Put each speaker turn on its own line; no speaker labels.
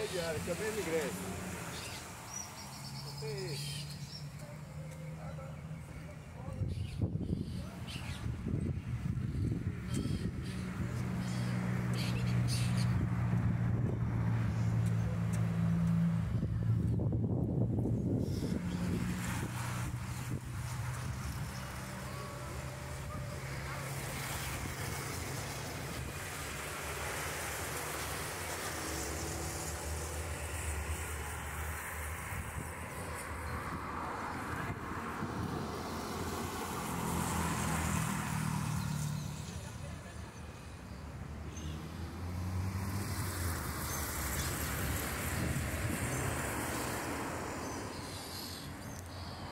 intermediária, que é a mesma igreja.